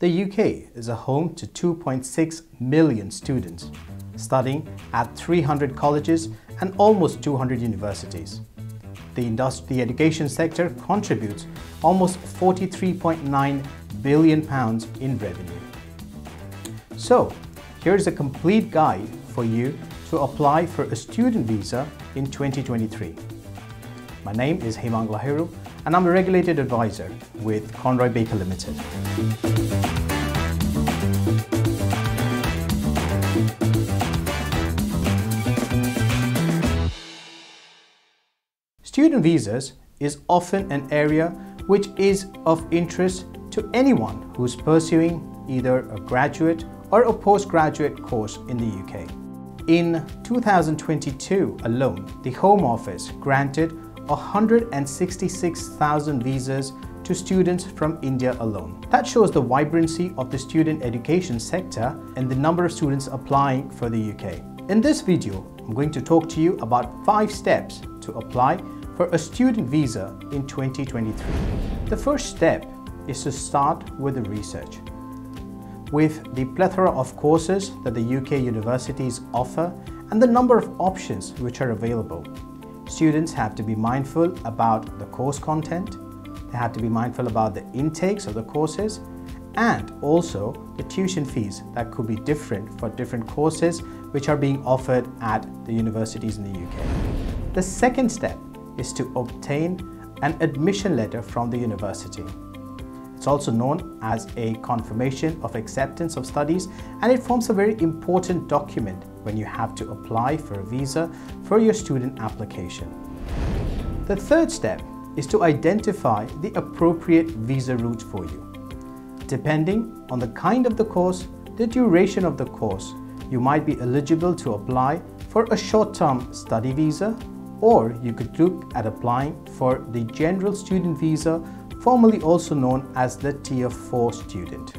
The UK is a home to 2.6 million students studying at 300 colleges and almost 200 universities. The, the education sector contributes almost 43.9 billion pounds in revenue. So, here is a complete guide for you to apply for a student visa in 2023. My name is Hemang Laaheru and I'm a regulated advisor with Conroy Baker Limited. Student visas is often an area which is of interest to anyone who is pursuing either a graduate or a postgraduate course in the UK. In 2022 alone, the Home Office granted 166,000 visas to students from India alone. That shows the vibrancy of the student education sector and the number of students applying for the UK. In this video, I'm going to talk to you about five steps to apply for a student visa in 2023. The first step is to start with the research. With the plethora of courses that the UK universities offer and the number of options which are available, students have to be mindful about the course content, they have to be mindful about the intakes of the courses, and also the tuition fees that could be different for different courses which are being offered at the universities in the UK. The second step is to obtain an admission letter from the university. It's also known as a confirmation of acceptance of studies and it forms a very important document when you have to apply for a visa for your student application. The third step is to identify the appropriate visa route for you. Depending on the kind of the course, the duration of the course, you might be eligible to apply for a short-term study visa or you could look at applying for the General Student Visa, formerly also known as the Tier 4 student.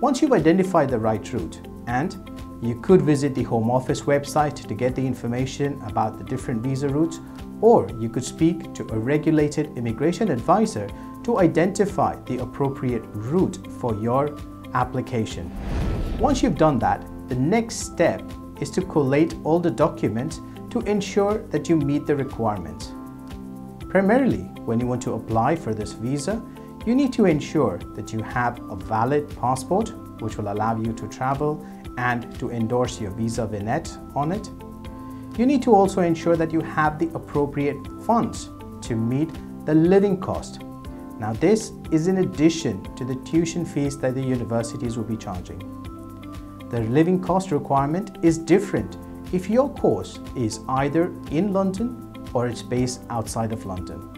Once you've identified the right route, and you could visit the Home Office website to get the information about the different visa routes, or you could speak to a regulated immigration advisor to identify the appropriate route for your application. Once you've done that, the next step is to collate all the documents to ensure that you meet the requirements. Primarily, when you want to apply for this visa, you need to ensure that you have a valid passport which will allow you to travel and to endorse your visa vignette on it. You need to also ensure that you have the appropriate funds to meet the living cost. Now this is in addition to the tuition fees that the universities will be charging. The living cost requirement is different if your course is either in London or it's based outside of London.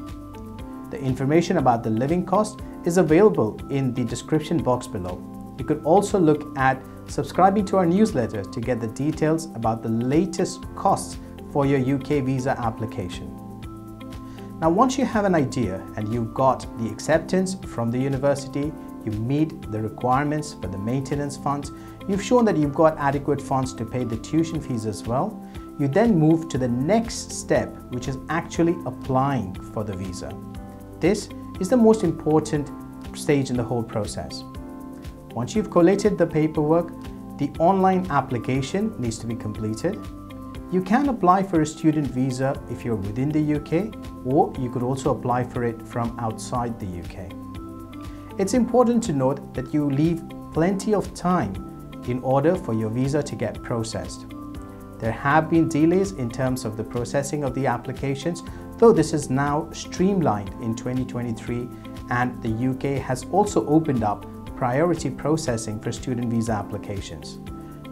The information about the living cost is available in the description box below. You could also look at subscribing to our newsletter to get the details about the latest costs for your UK visa application. Now once you have an idea and you've got the acceptance from the university, you meet the requirements for the maintenance funds, you've shown that you've got adequate funds to pay the tuition fees as well, you then move to the next step, which is actually applying for the visa. This is the most important stage in the whole process. Once you've collated the paperwork, the online application needs to be completed. You can apply for a student visa if you're within the UK, or you could also apply for it from outside the UK. It's important to note that you leave plenty of time in order for your visa to get processed. There have been delays in terms of the processing of the applications, though this is now streamlined in 2023 and the UK has also opened up priority processing for student visa applications.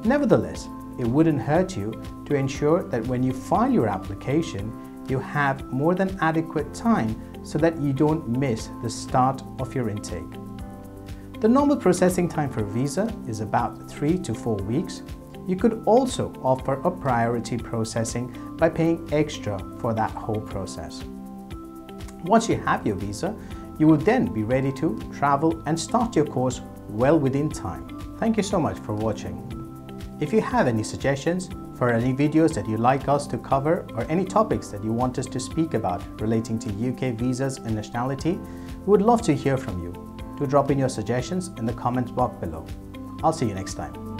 Nevertheless, it wouldn't hurt you to ensure that when you file your application, you have more than adequate time so that you don't miss the start of your intake. The normal processing time for a visa is about 3 to 4 weeks. You could also offer a priority processing by paying extra for that whole process. Once you have your visa, you will then be ready to travel and start your course well within time. Thank you so much for watching. If you have any suggestions for any videos that you'd like us to cover or any topics that you want us to speak about relating to UK visas and nationality, we would love to hear from you to drop in your suggestions in the comments box below. I'll see you next time.